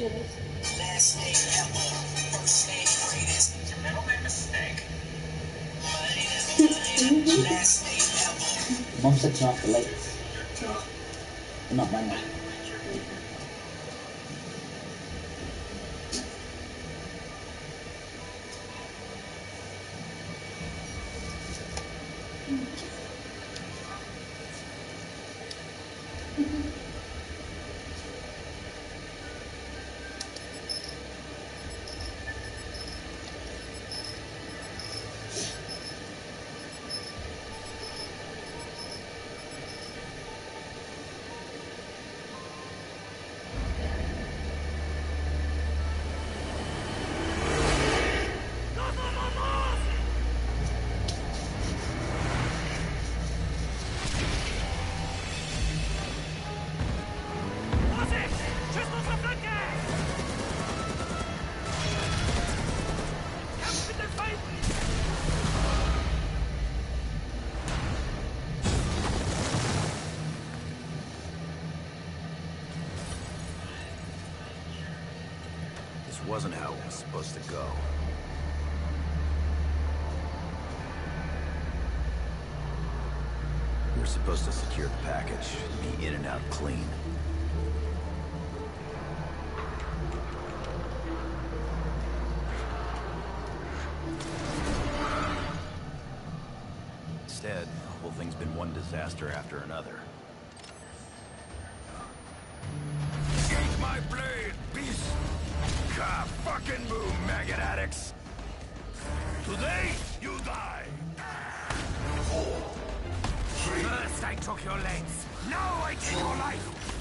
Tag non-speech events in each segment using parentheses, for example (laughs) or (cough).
Yours? Last name ever, first name greatest. You never made a mistake. Last name ever. Mom said turn off the lights. Not mine. This disaster after another. Take my blade, beast! Ka fucking move, maggot addicts! Today, you die! Four, First I took your legs, now I take your life!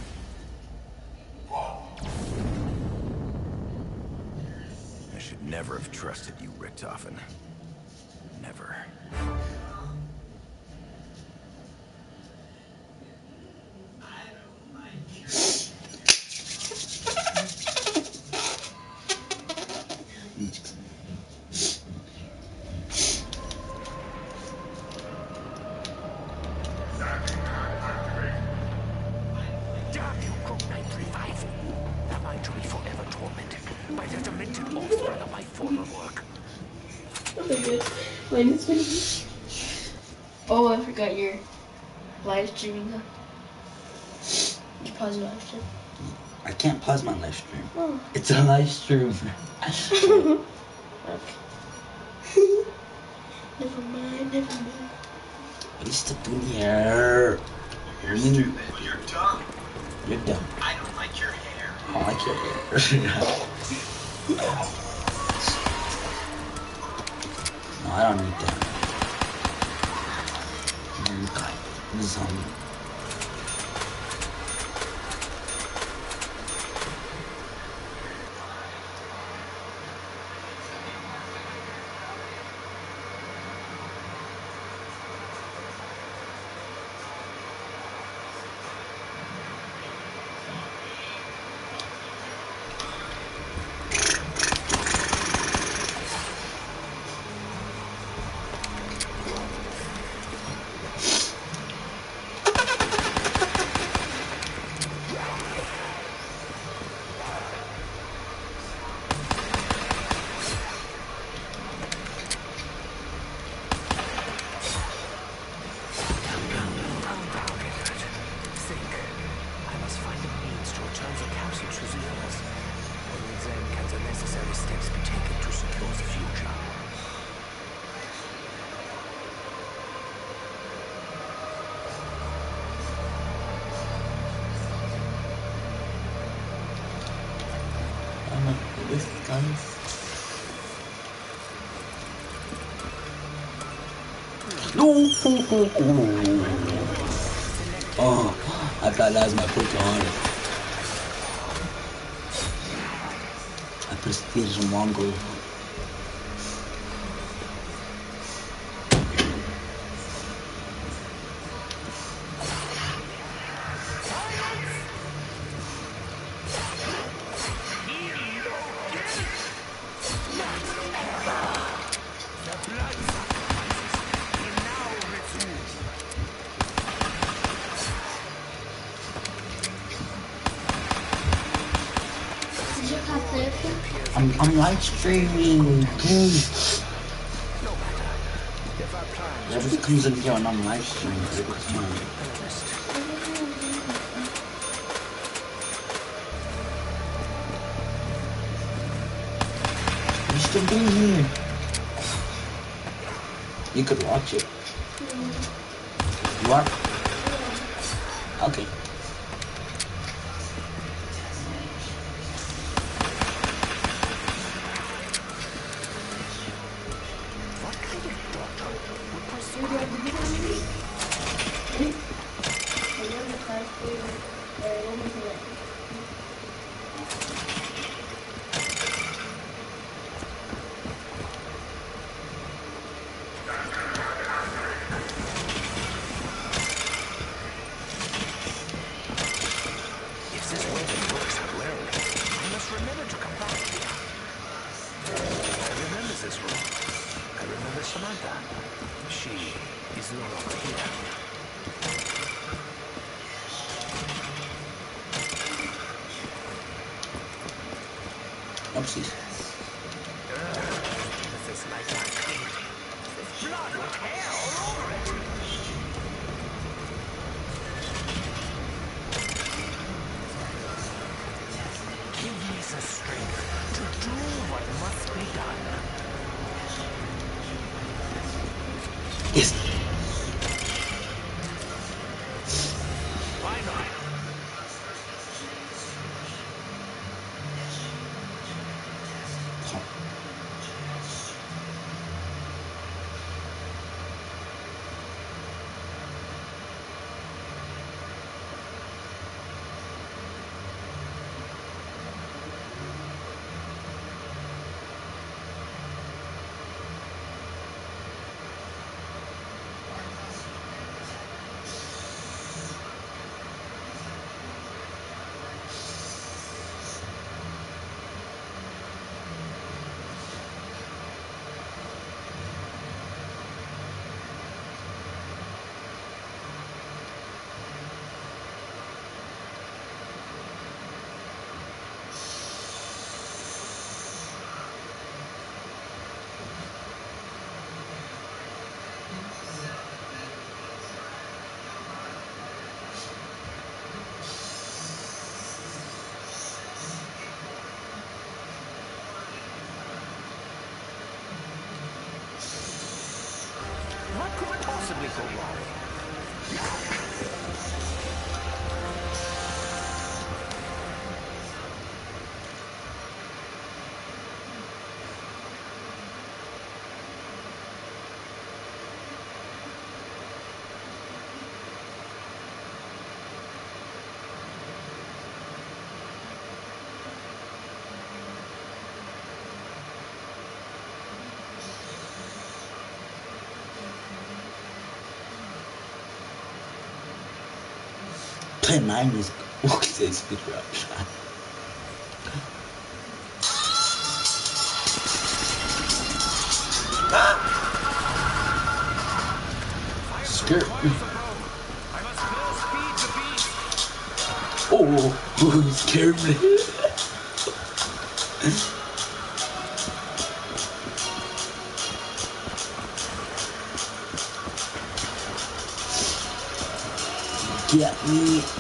I should never have trusted you, Richtofen. Wait, it's gonna Oh, I forgot your live streaming huh? You pause your live stream. I can't pause my live stream. Oh. It's a live stream. Okay. (laughs) (laughs) never mind, never mind. what are you still doing here? You're stupid. You're dumb. You're dumb. I don't like your hair. I like your hair. (laughs) the necessary steps be taken to secure the future. I'm like, this guys. No! Oh, I thought that was my Pokemon. Prestige Mongo. That just comes in here on live stream You still be here. You could watch it. What? time my music works at speed rap. Oh, oh, scared me. get me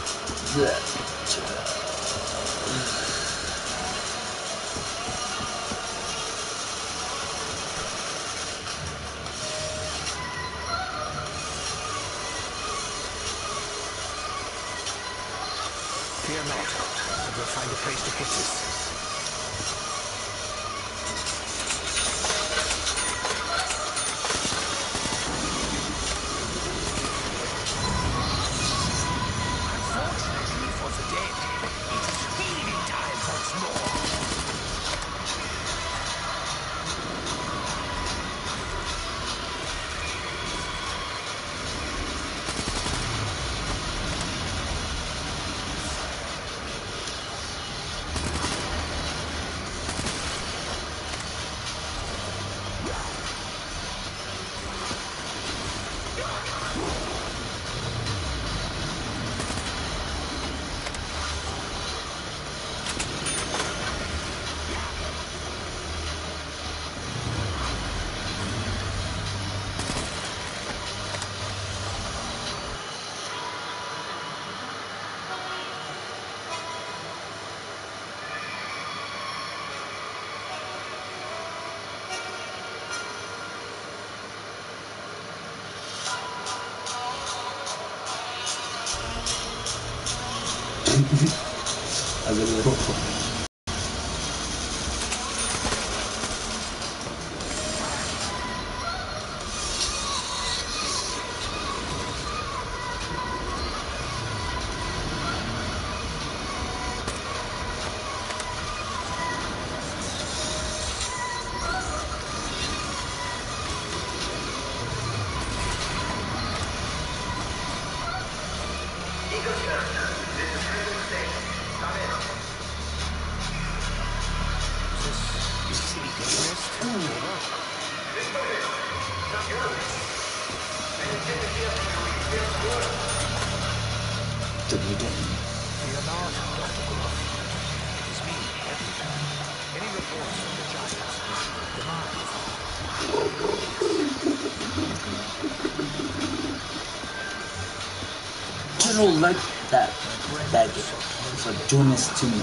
Jonas to me.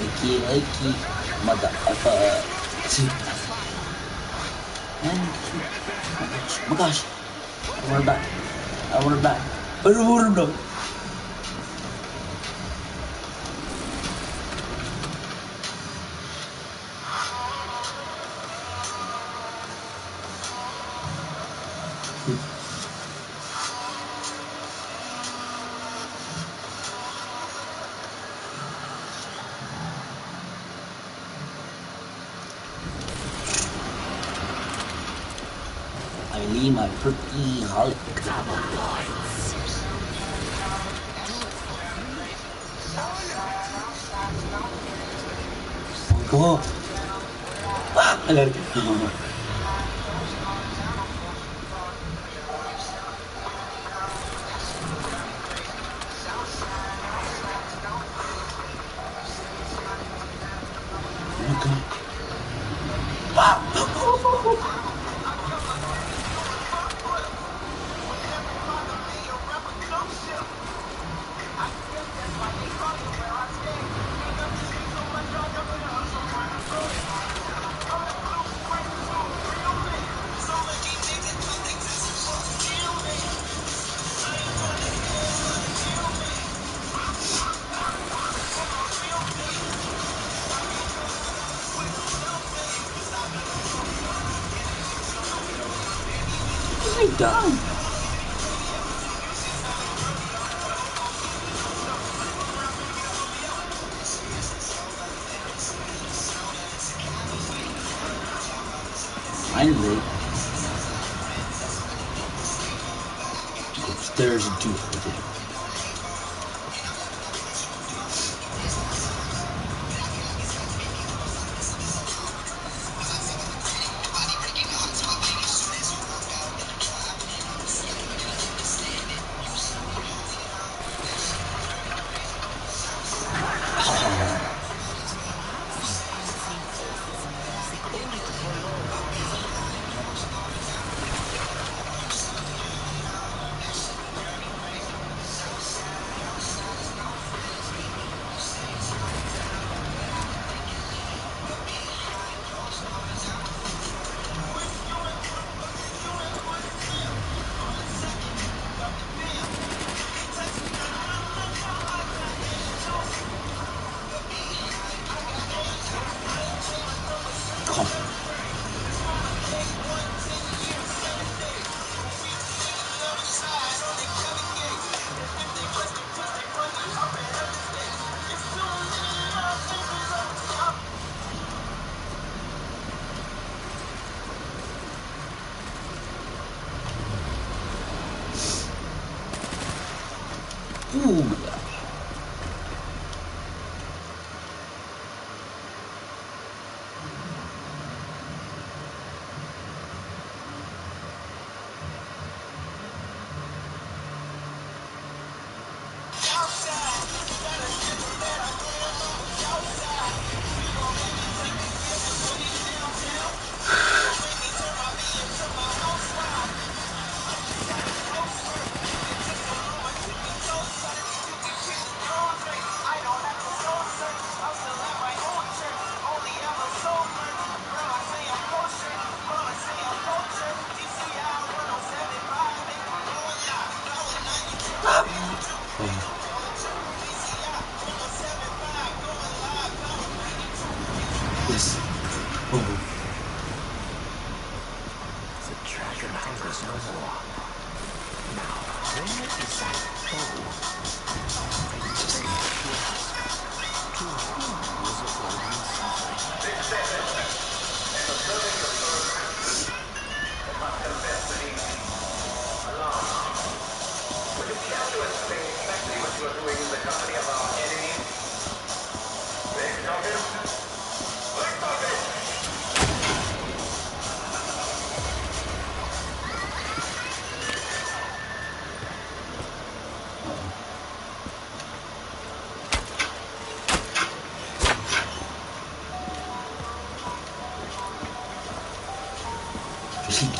Wakey, wakey, motherfucker. See? Oh my gosh, I want it back. I want it back. Berburu dong. バッと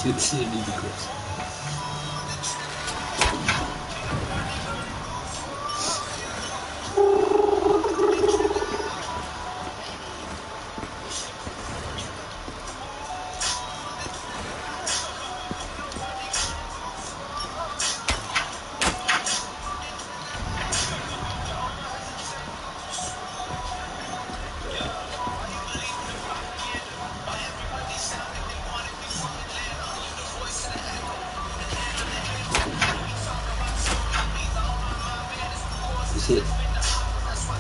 是智力的。hit.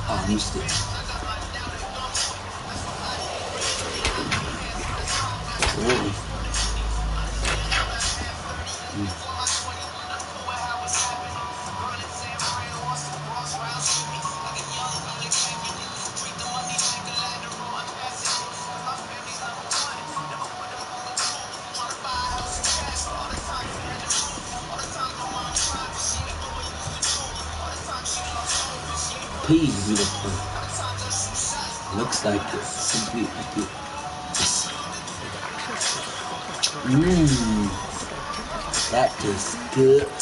Oh, I missed it. like this. Mmm. That is good.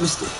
mistake.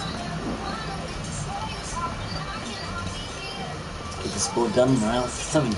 score done now. Seven.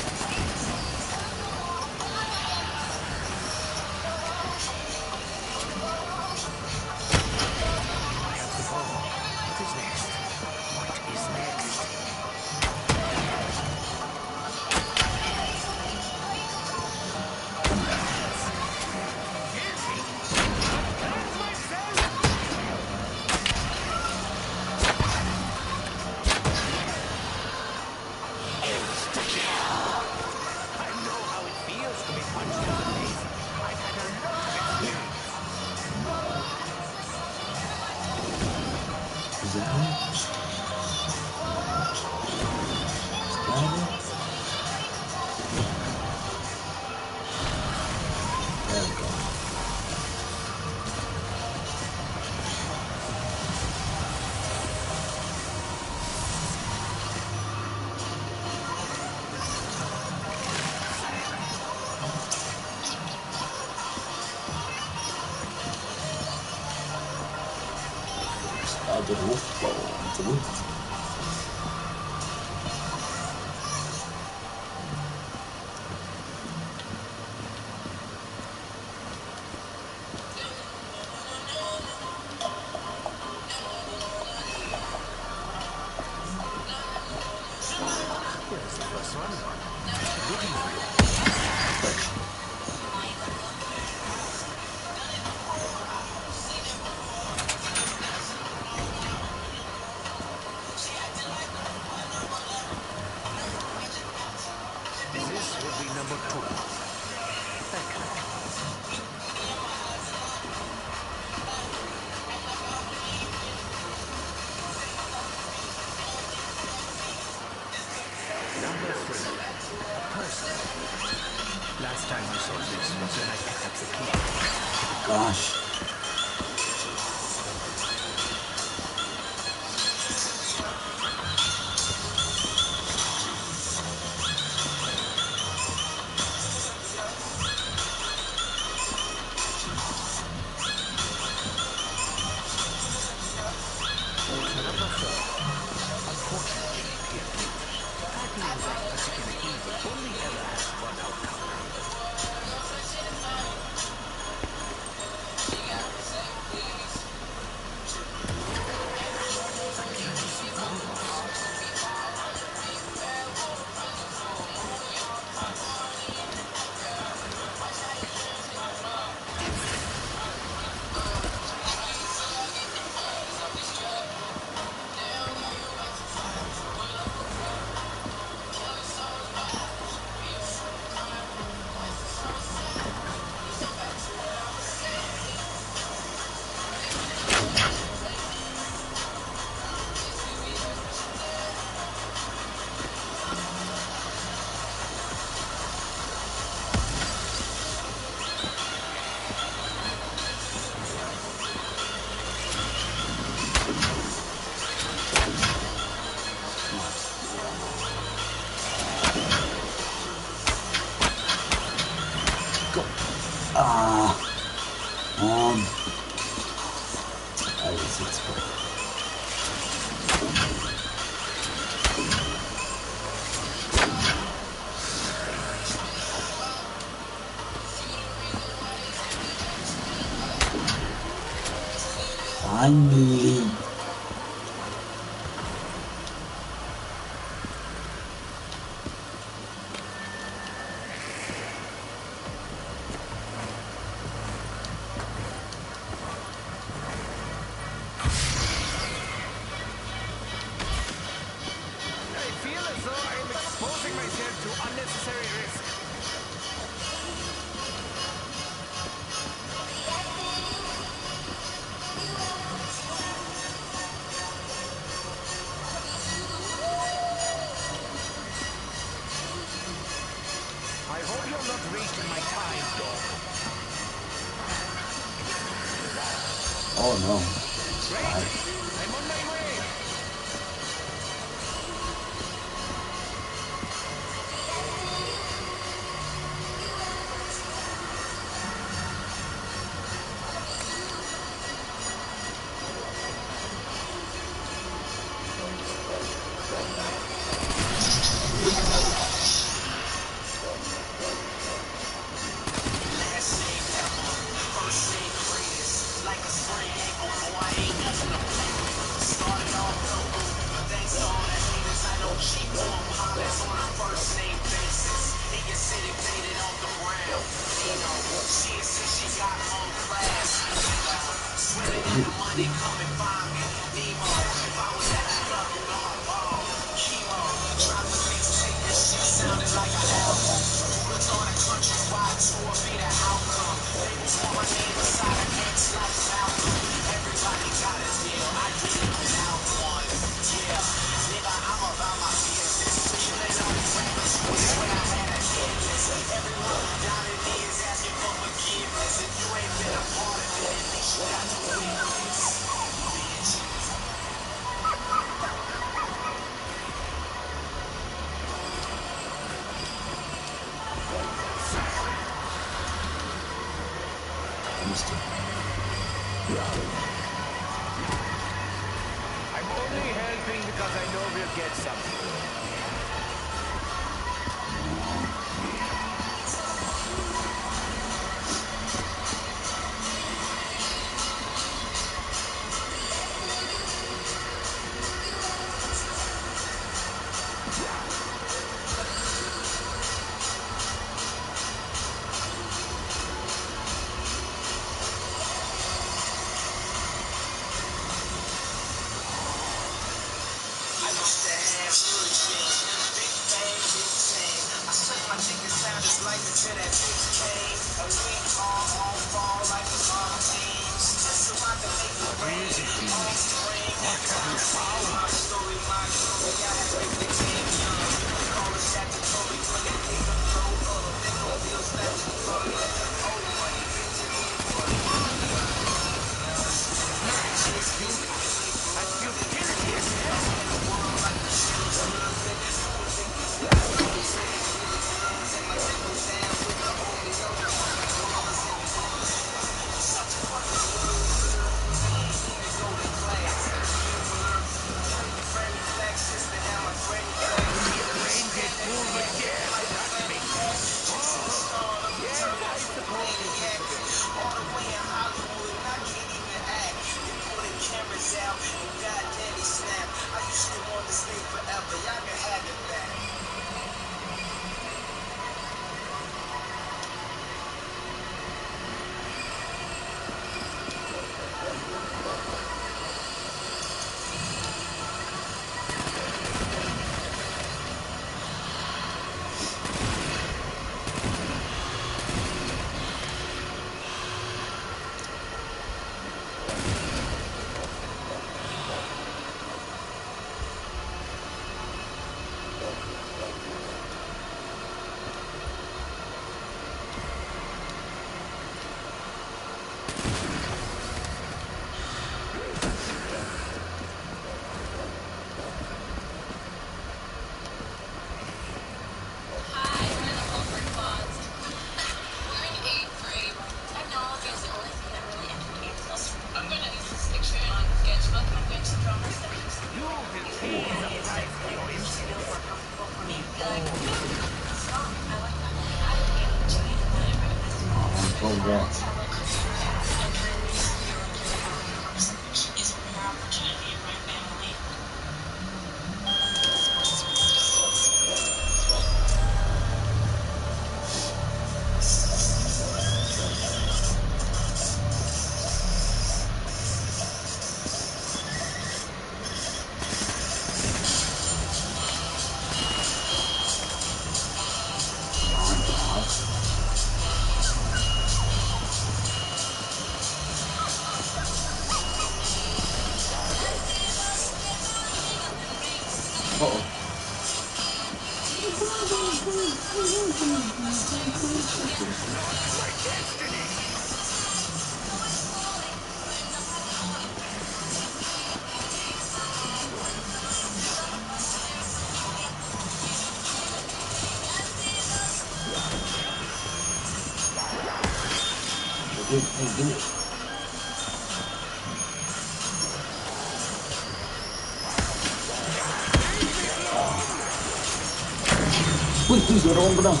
durou um.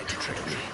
tried to trigger me.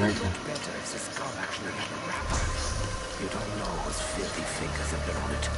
right. Better if this gum actually had a wrapper. You don't know whose filthy fingers have been on it.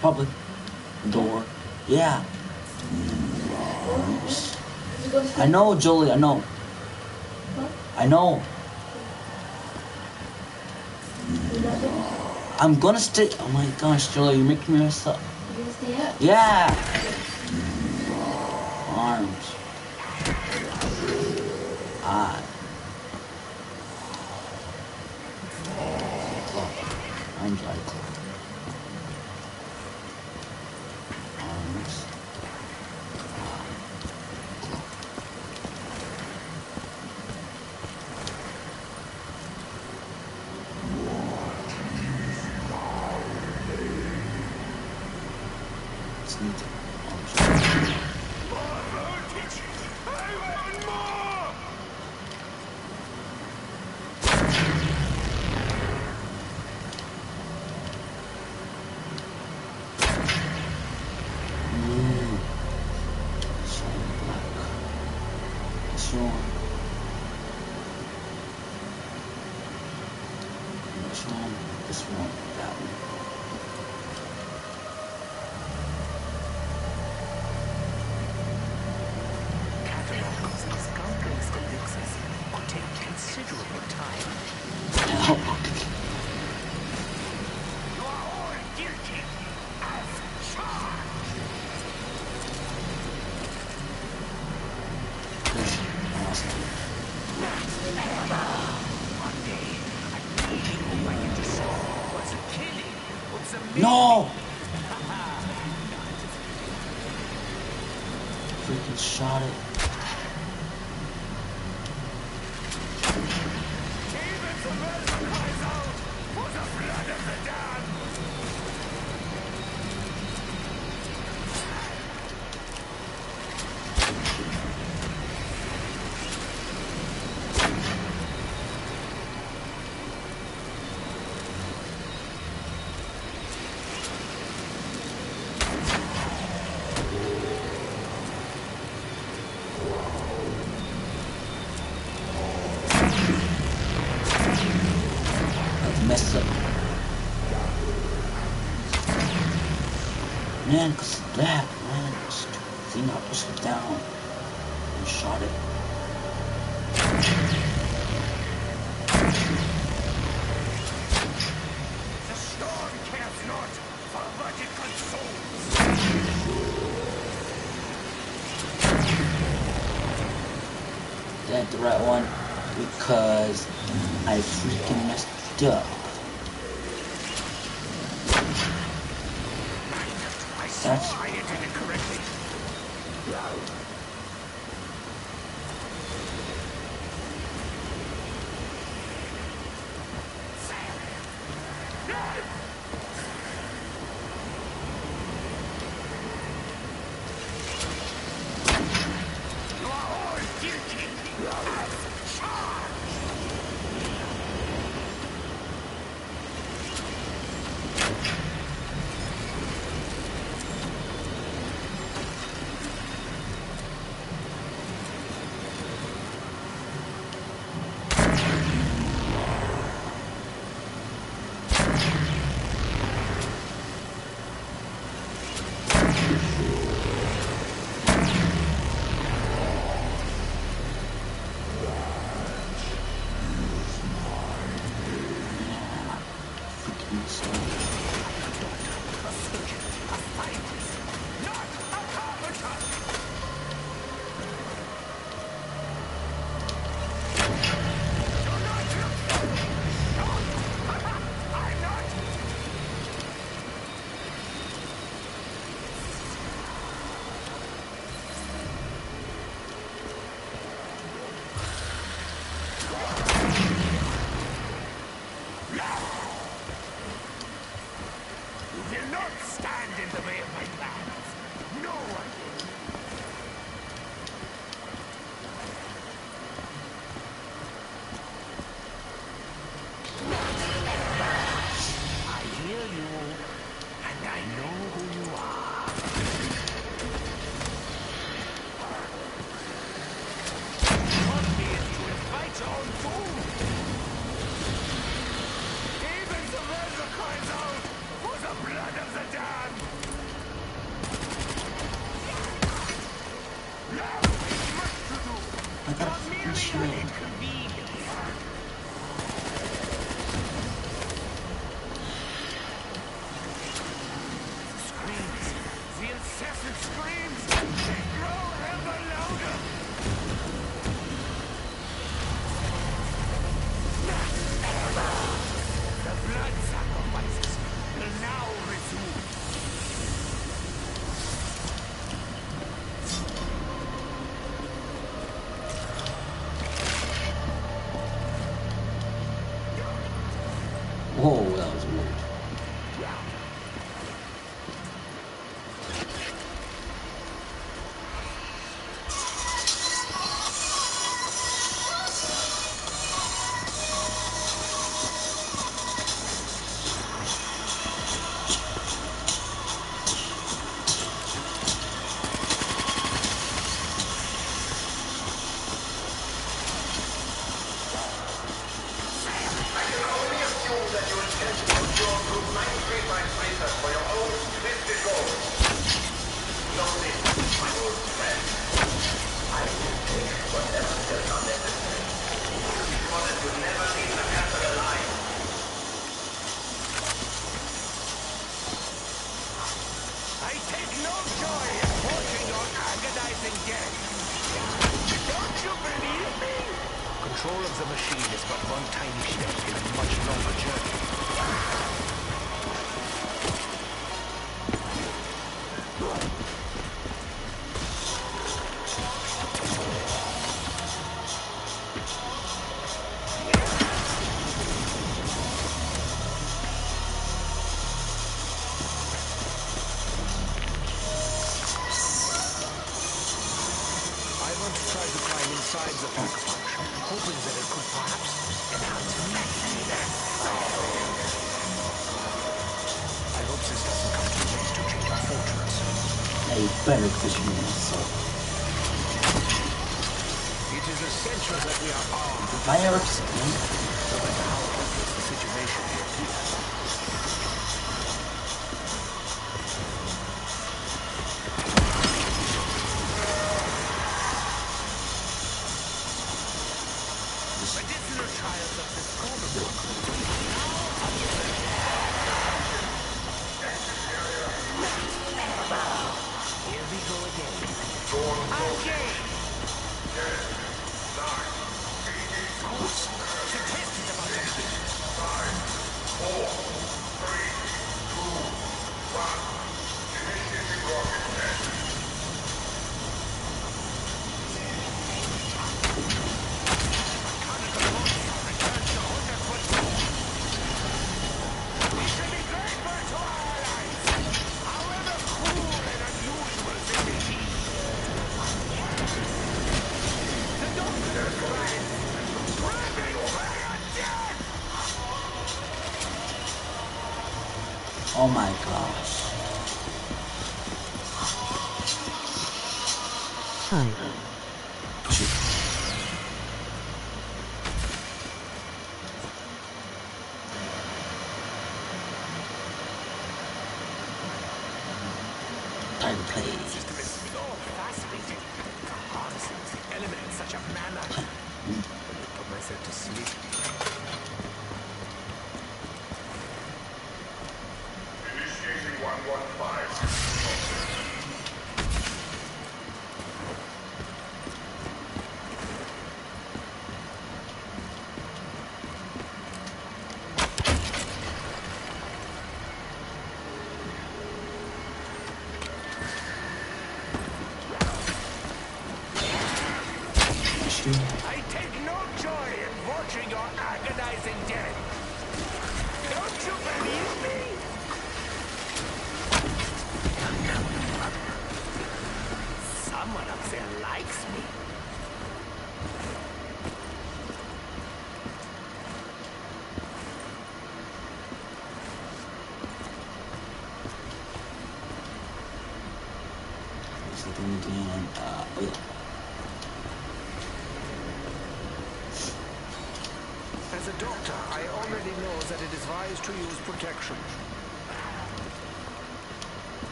Public, one. Door. Yeah. I know, Jolie, I know. Huh? I know. I'm gonna stay. Oh my gosh, Jolie, you're making me mess up. Yeah. Arms. Eye. Arms, eye, close. right one because I freaking messed up. 还有四 Oh my one five.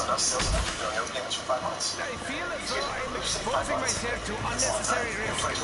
on ourselves and we don't for five months. I feel as though I'm exposing myself to unnecessary risk.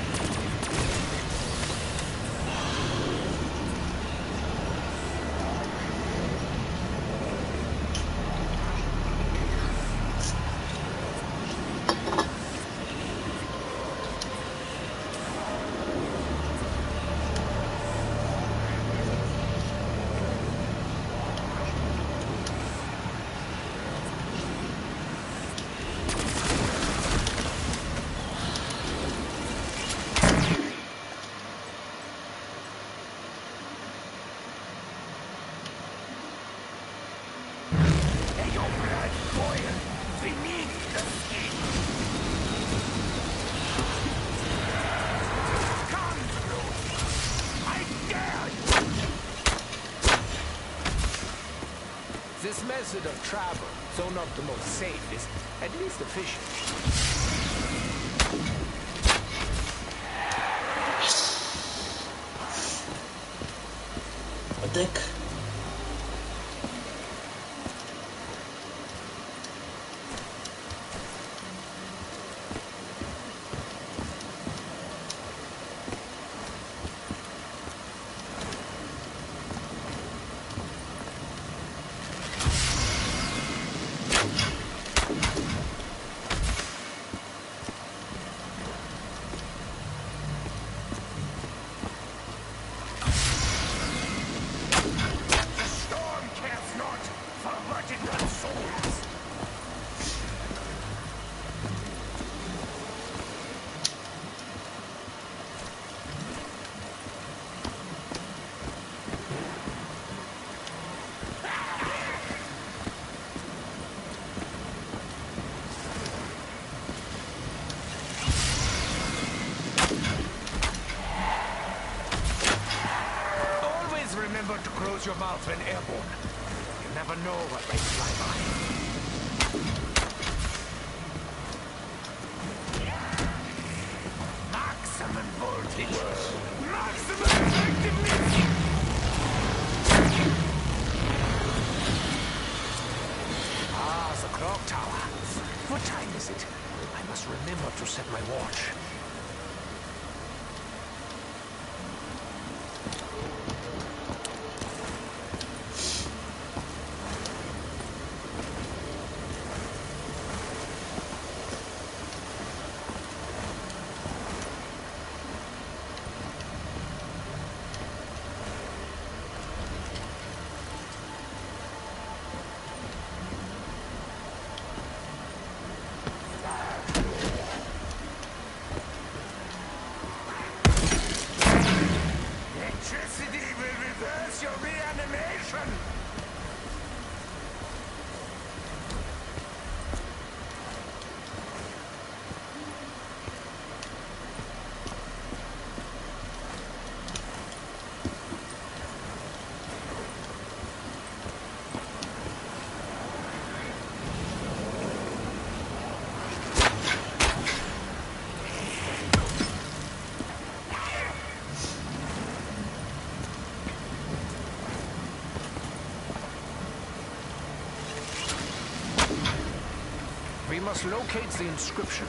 method of travel, though not the most safe, is at least efficient. Extra mile for airborne. You never know what they must locate the inscription.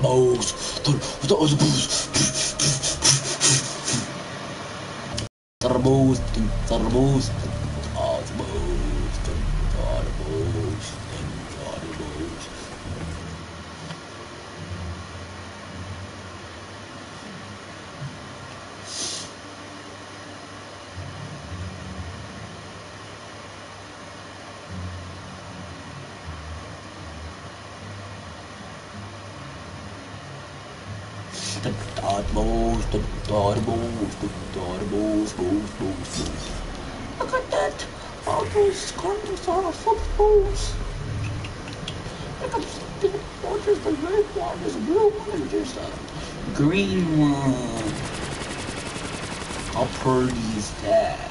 about طيب، بوز. طربوز طربوز daughter balls, daughter balls, balls. Look at that! All those cartons are full of balls. Look at the big the red one, there's a blue one, there's a uh, green one. How pretty is that?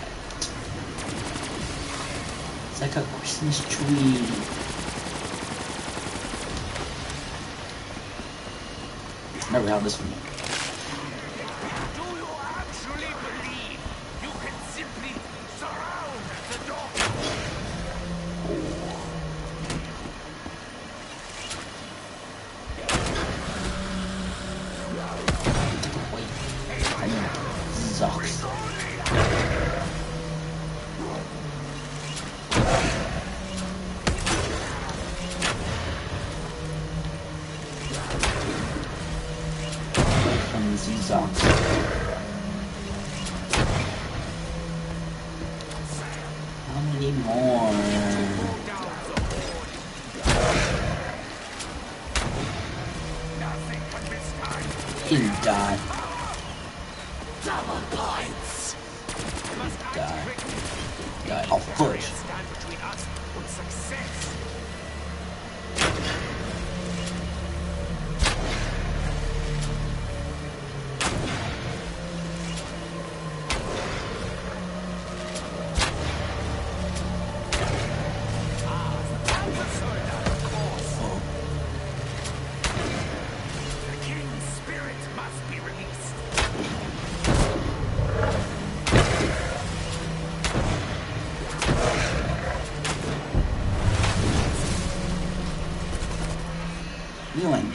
It's like a Christmas tree. Never had this one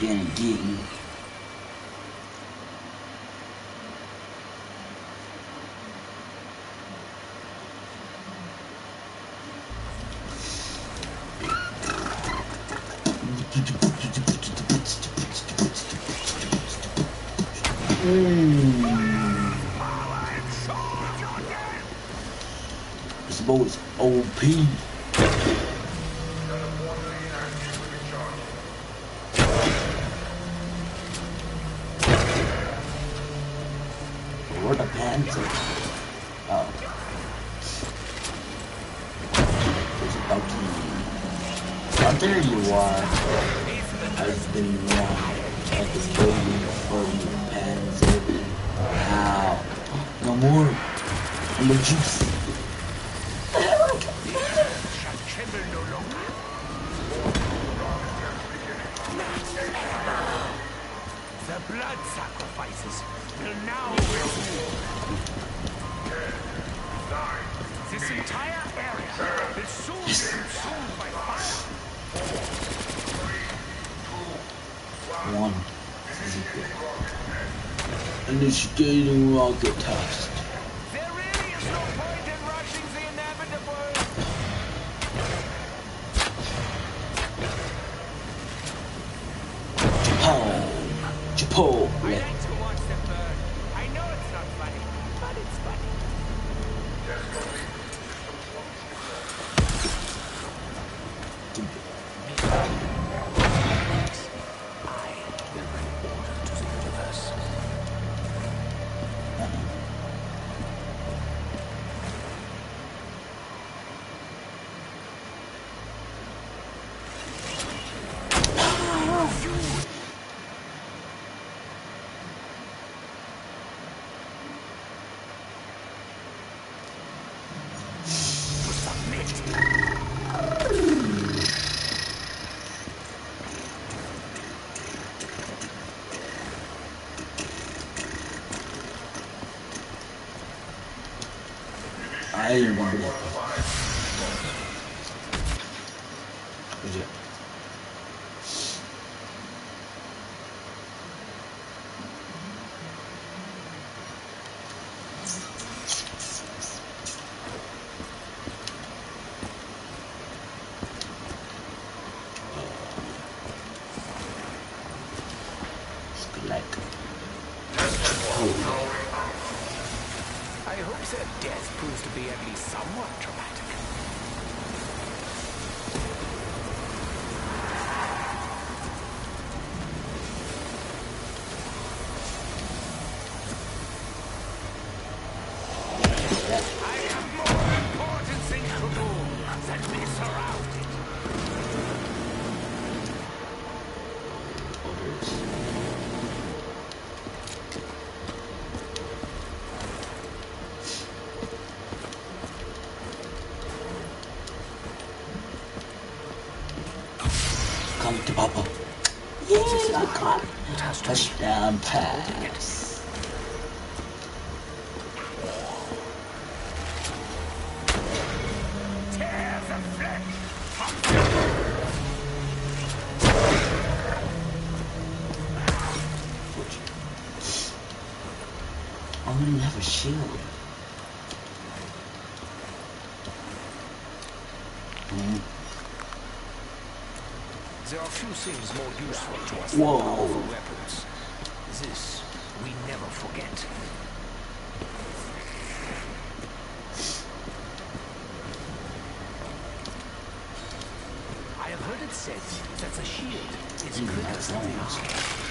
been and didn't. This boy's OP. touchdown pass. There are few things more useful to us Whoa. than powerful weapons. This we never forget. I have heard it said that the shield is mm, quicker than the arm.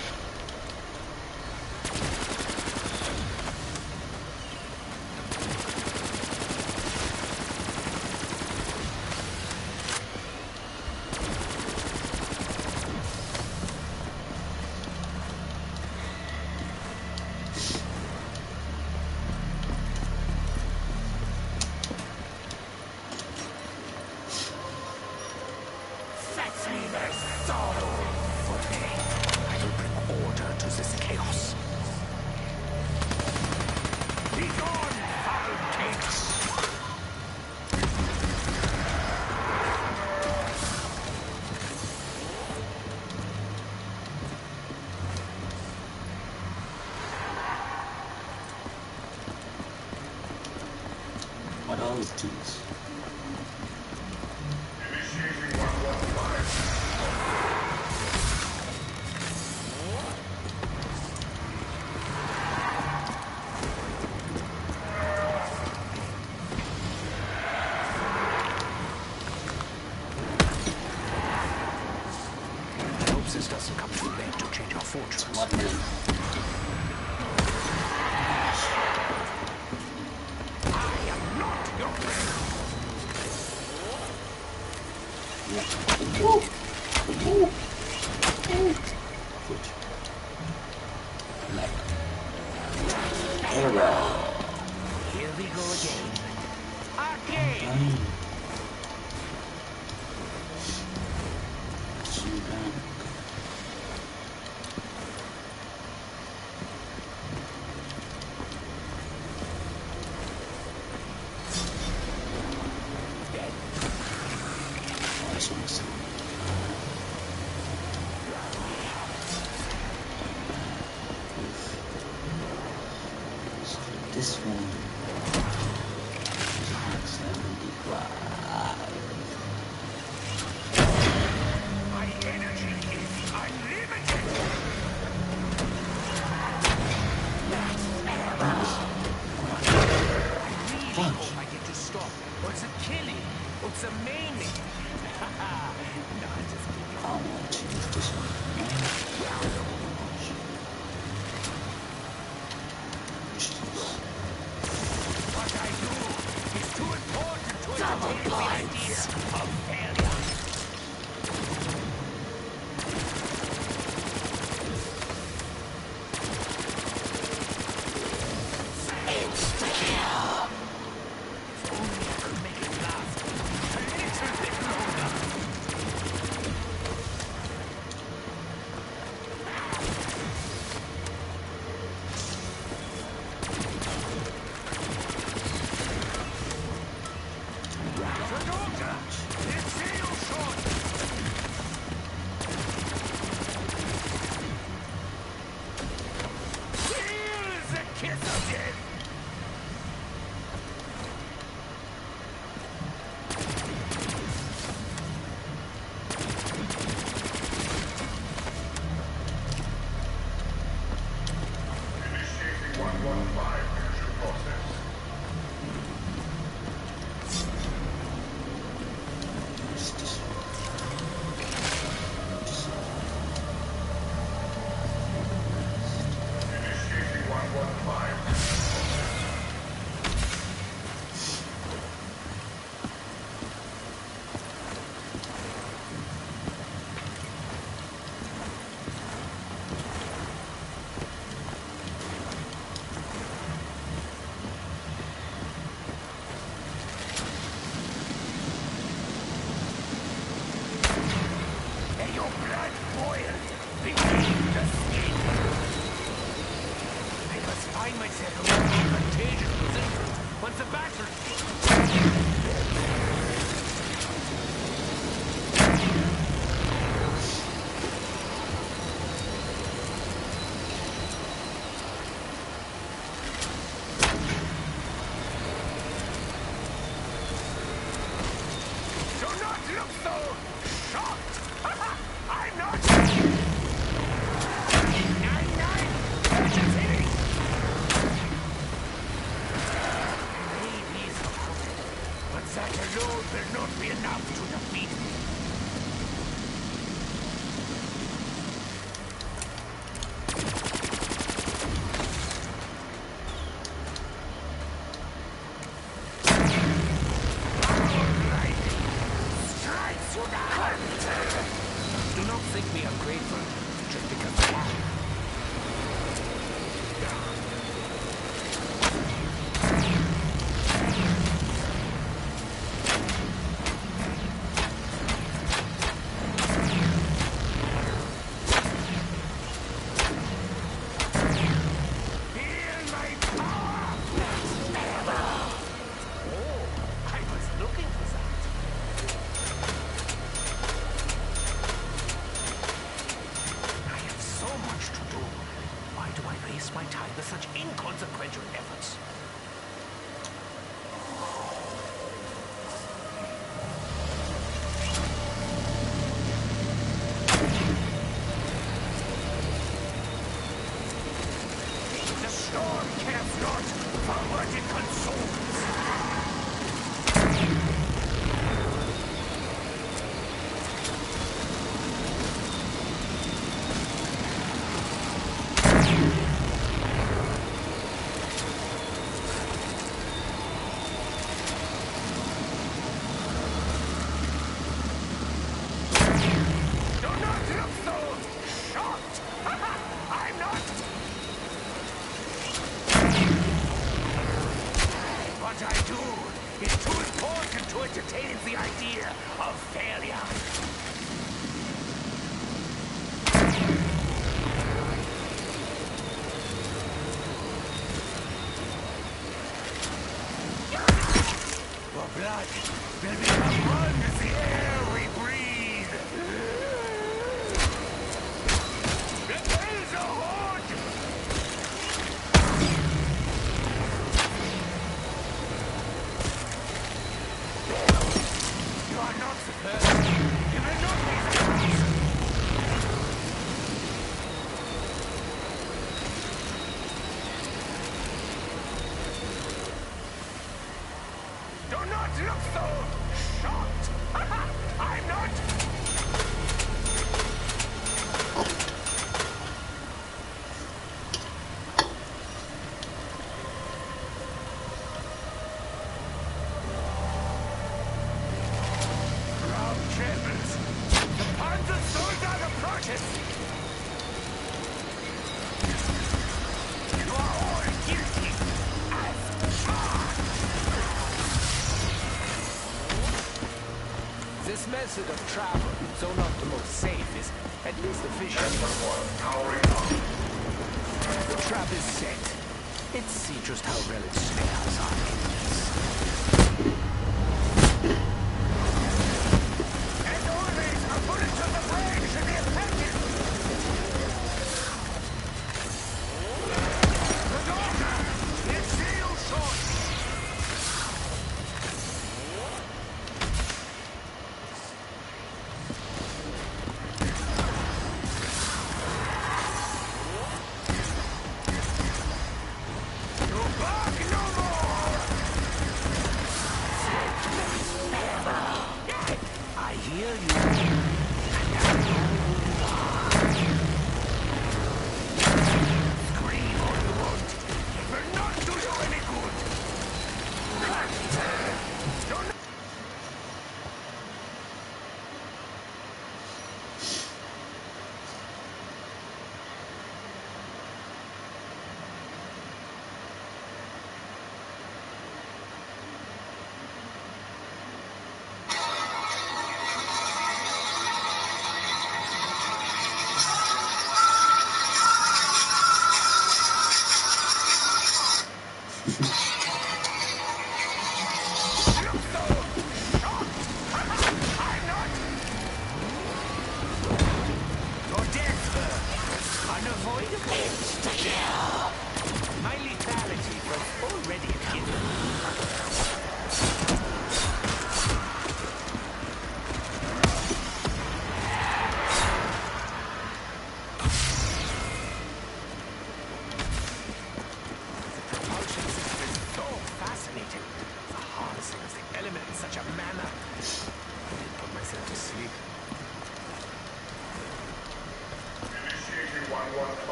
method of travel, though not the most safe, is at least efficient. for one.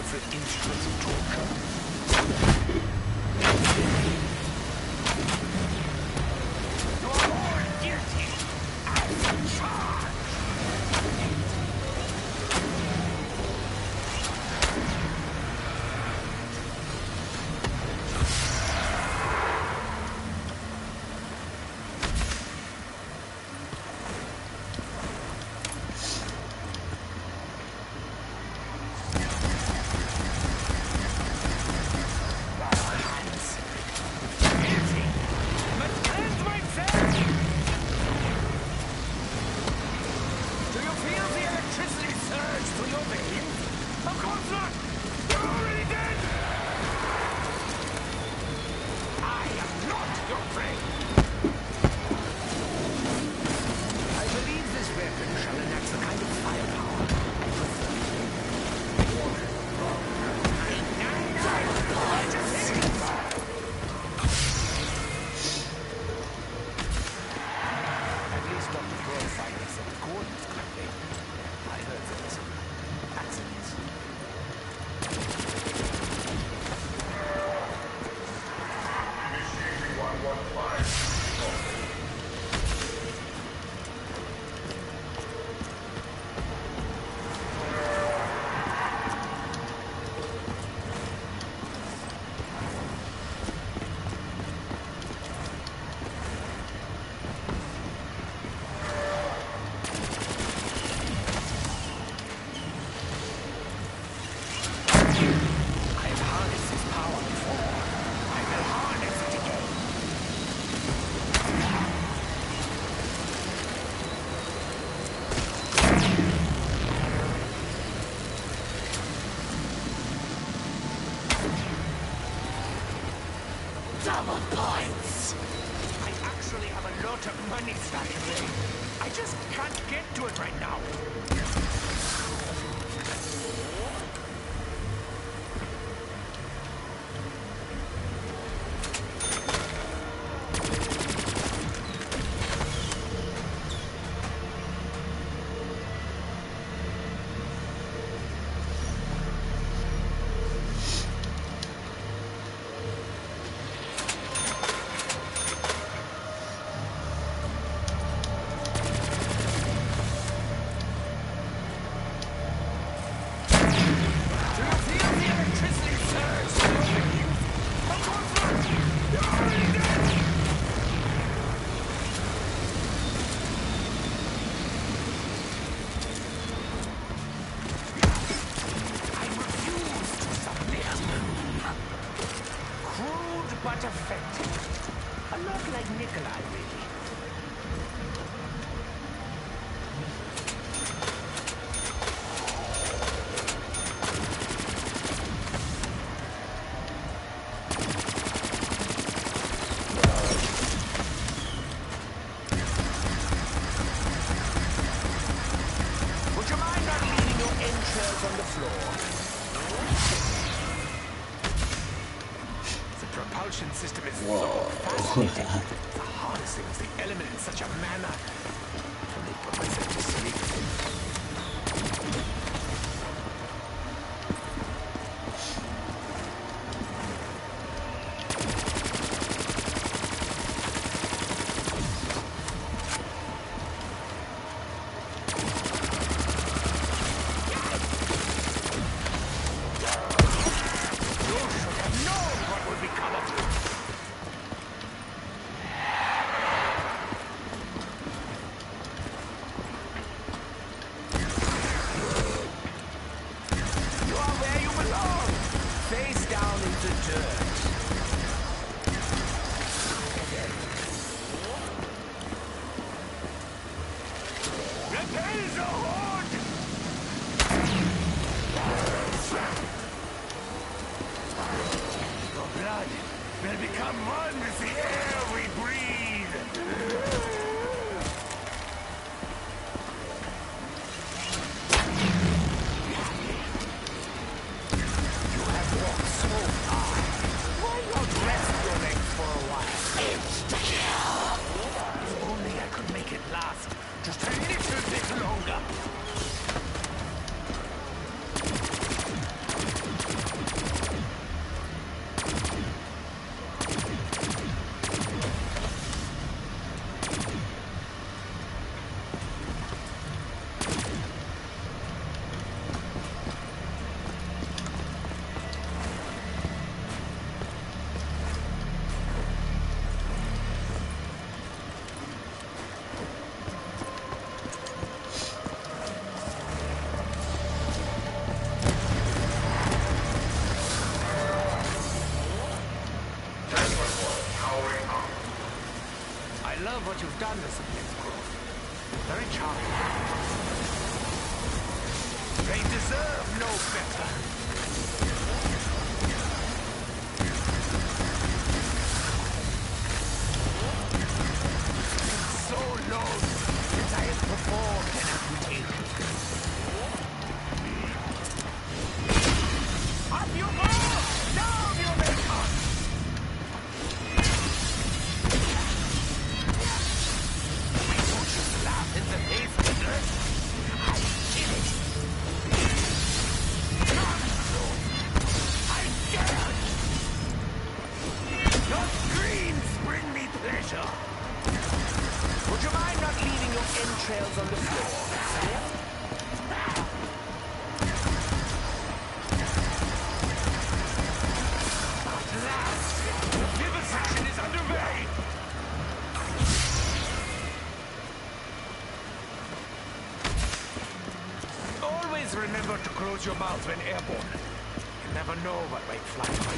Owned many different instruments 사람 됐어. Your mouth when airborne. You never know what might fly.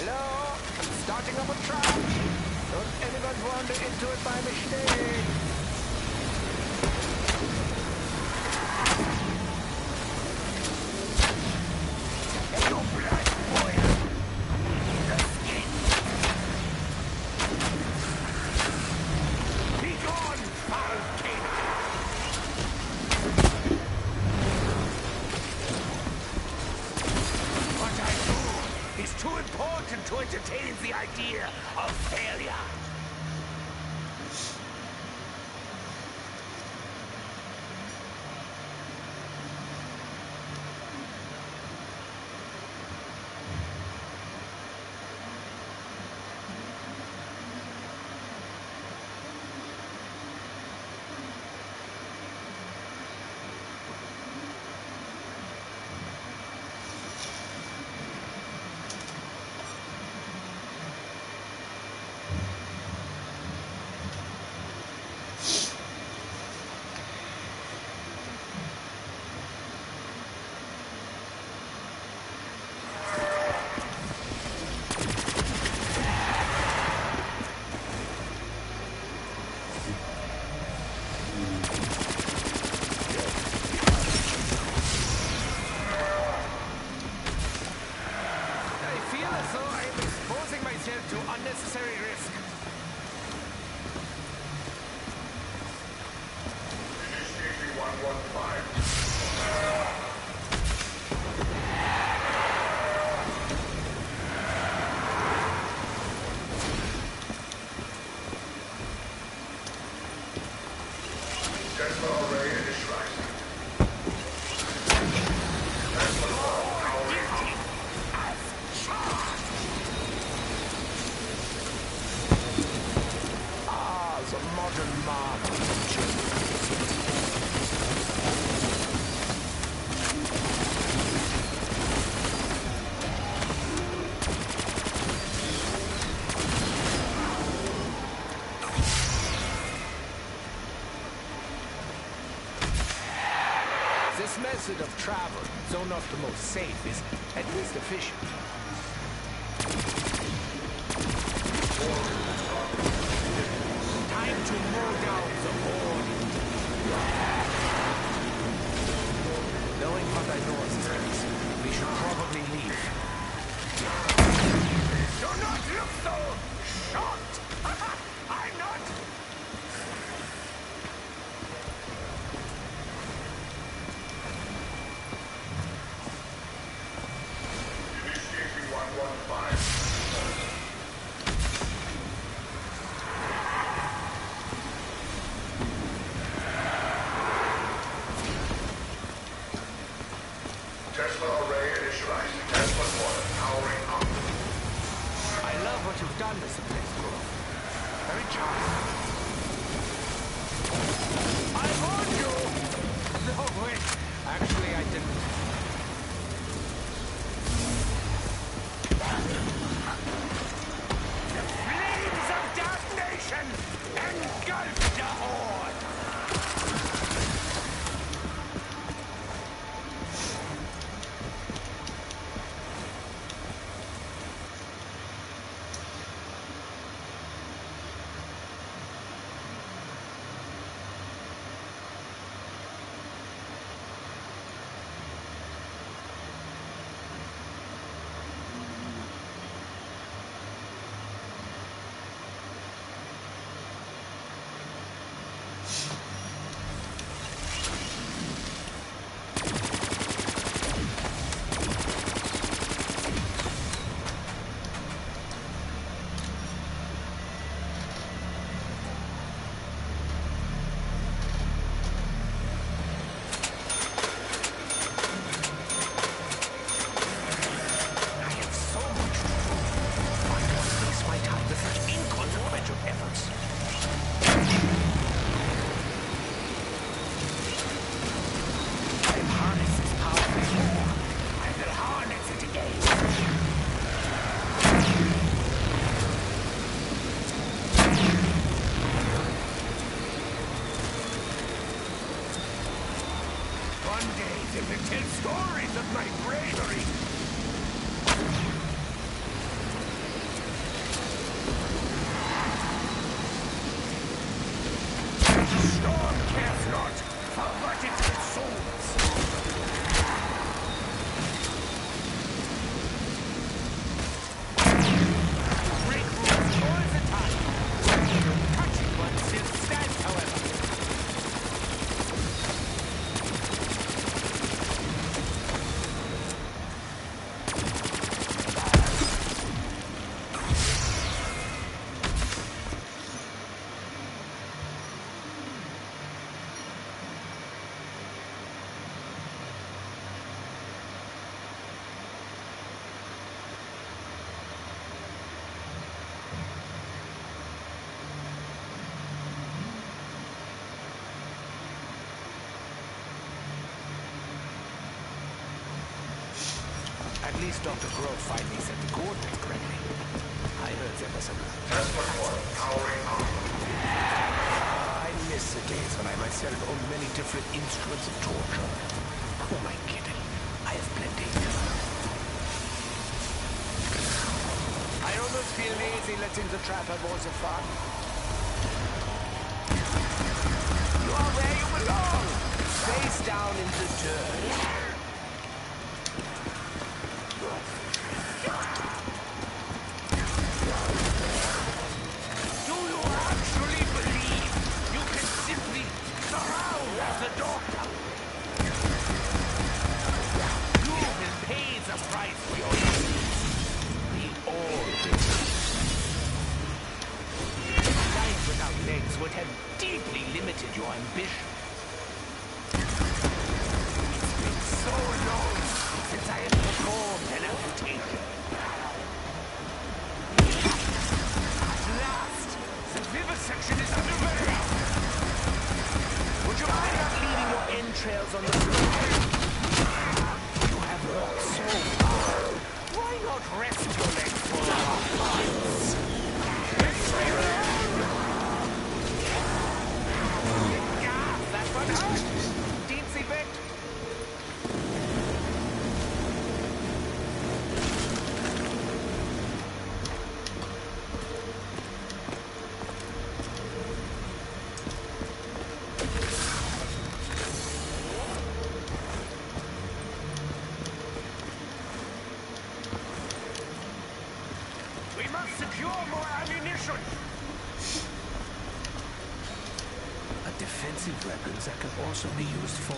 Hello? I'm starting up a trap. Don't anyone wander into it by mistake. method of travel, Zone of the most safe, is at least efficient. Dr. Grove finally at the Gordon Gregory. I heard there was a. I I miss the days when I myself owned many different instruments of torture. Who am I kidding? I have plenty. I almost feel lazy letting the trap have all the fun. You are where you belong! Face down in the dirt. also be used for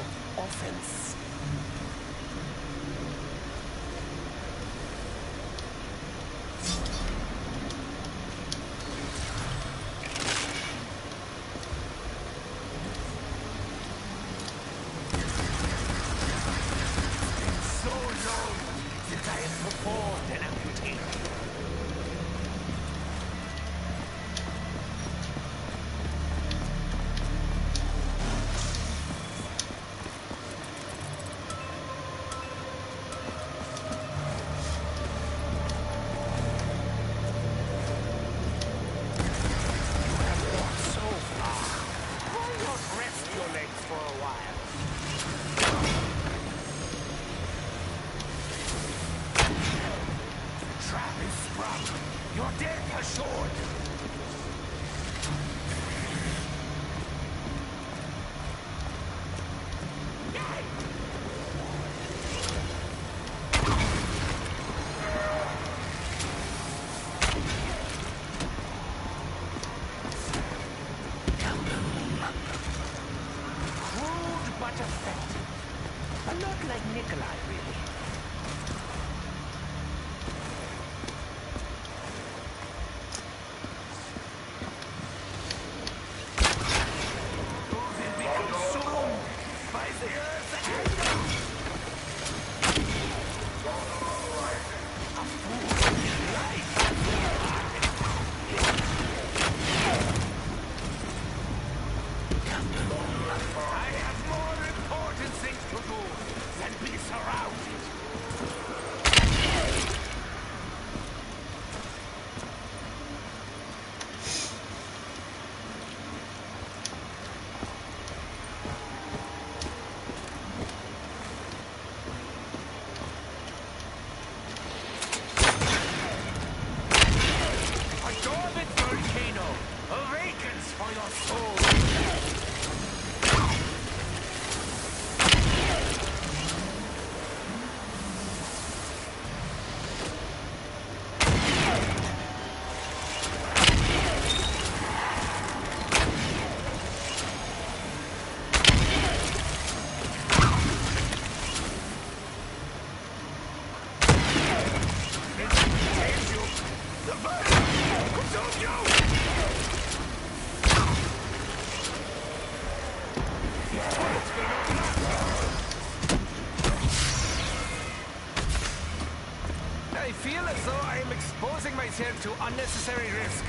rock, your death assured. unnecessary risk.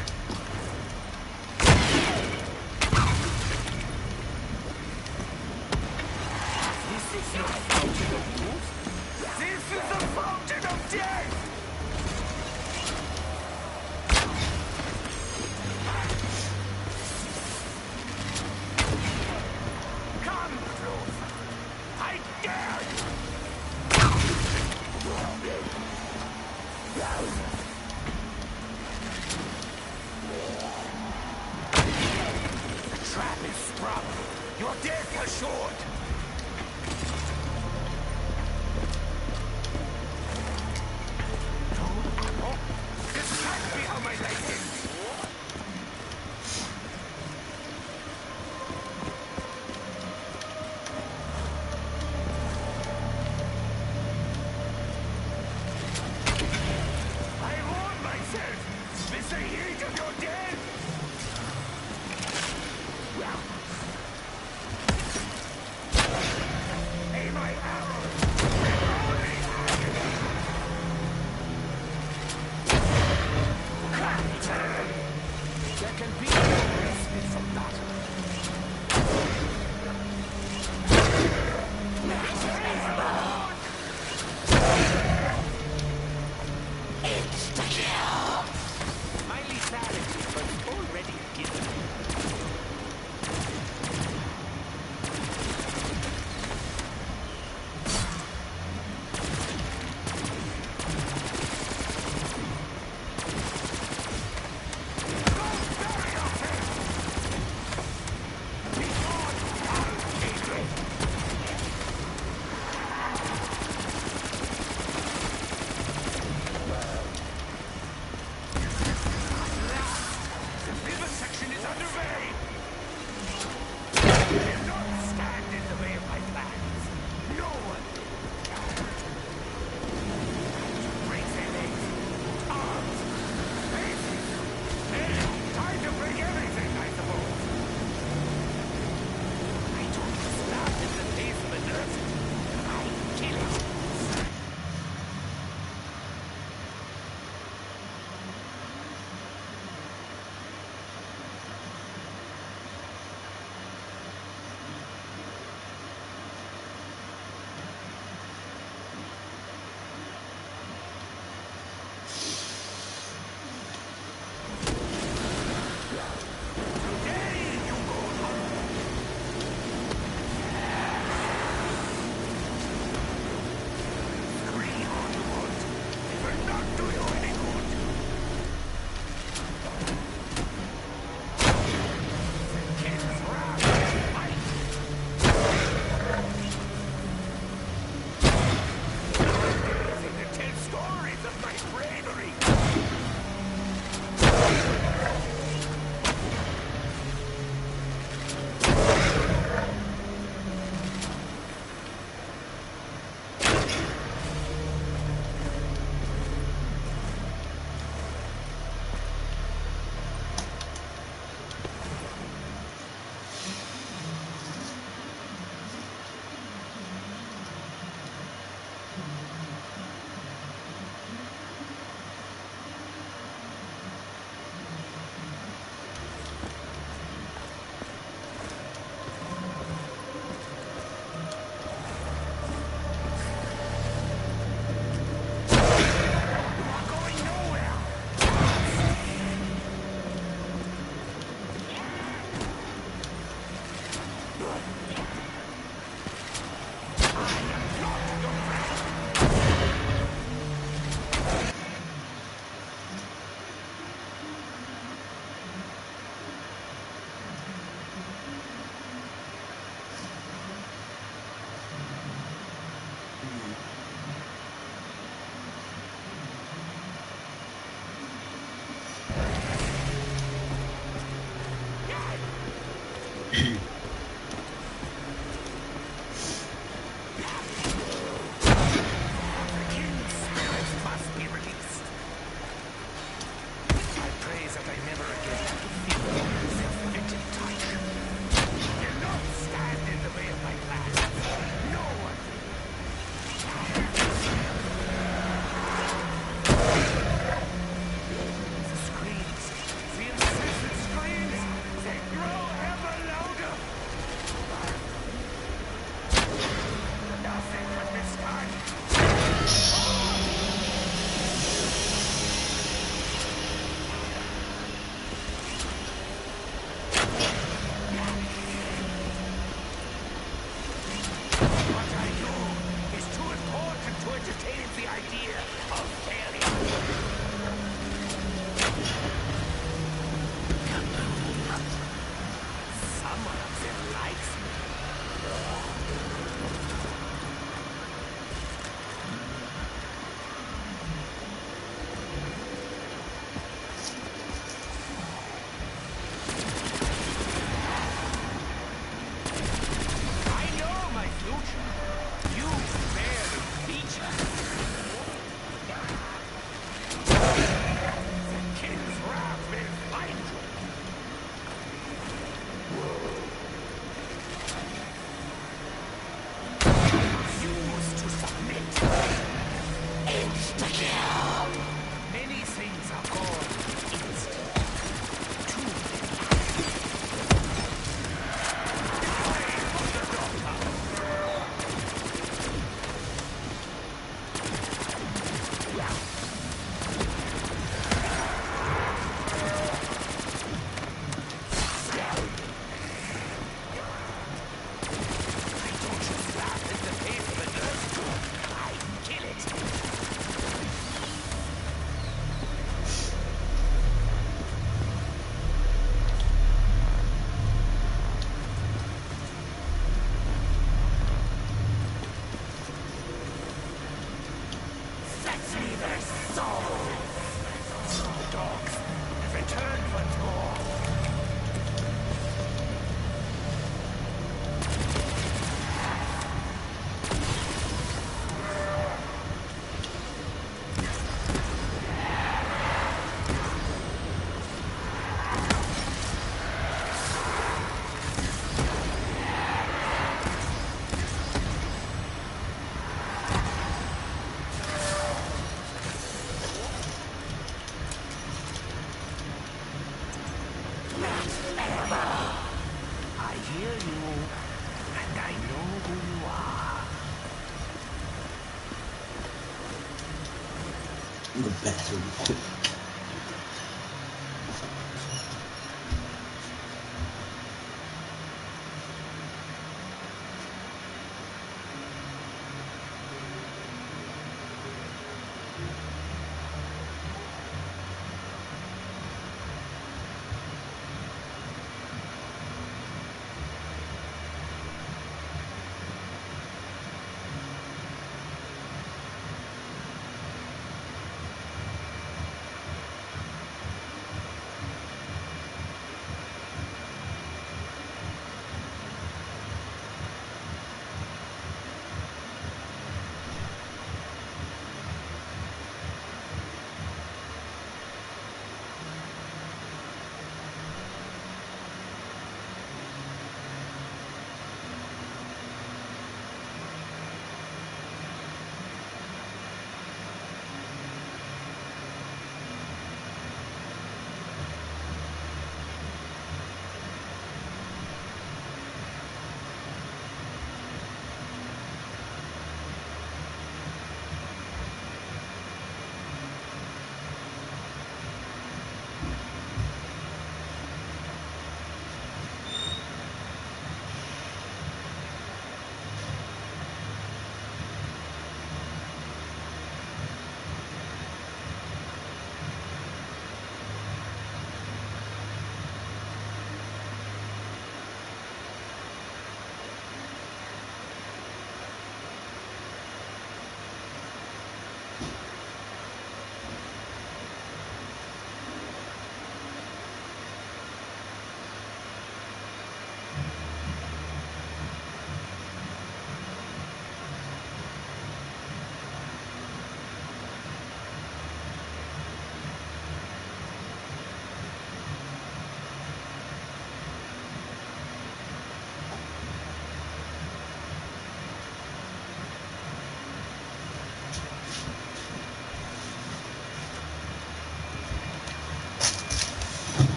l'absolu.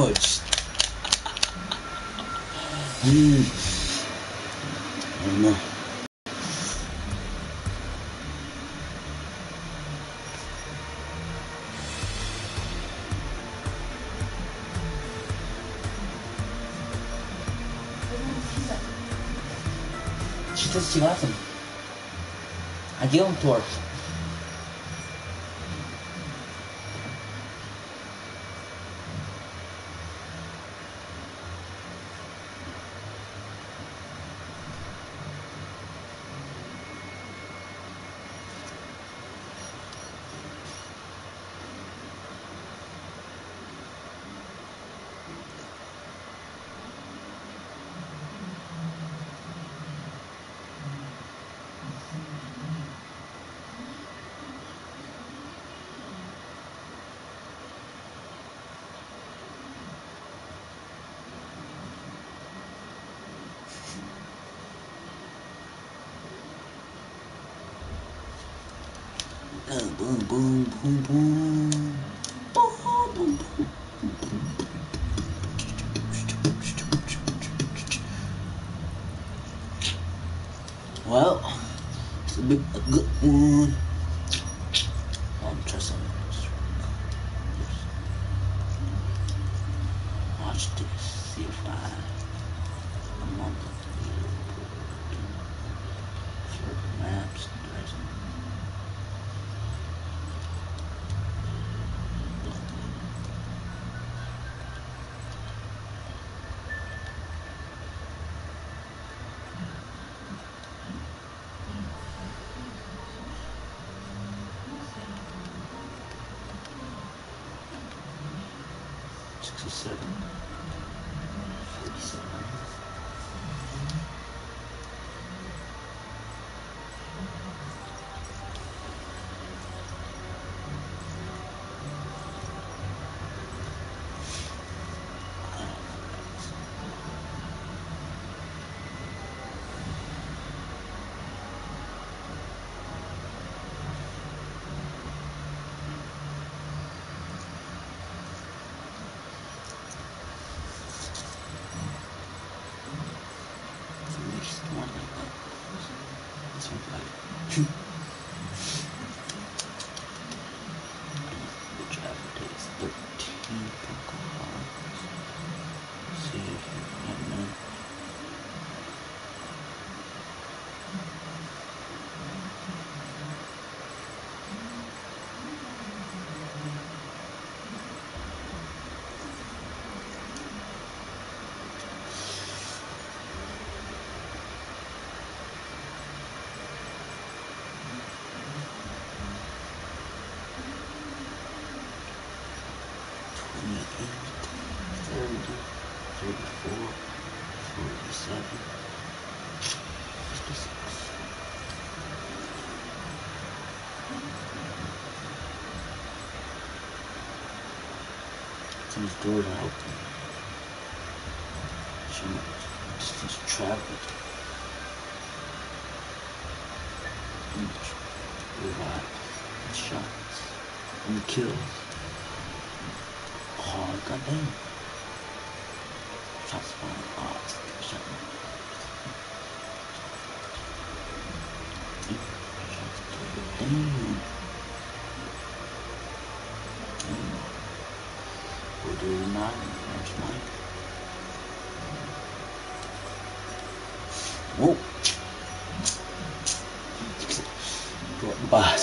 хочет. Она. Что-то с А где он торт? Woo. These doors are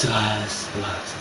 relaxa.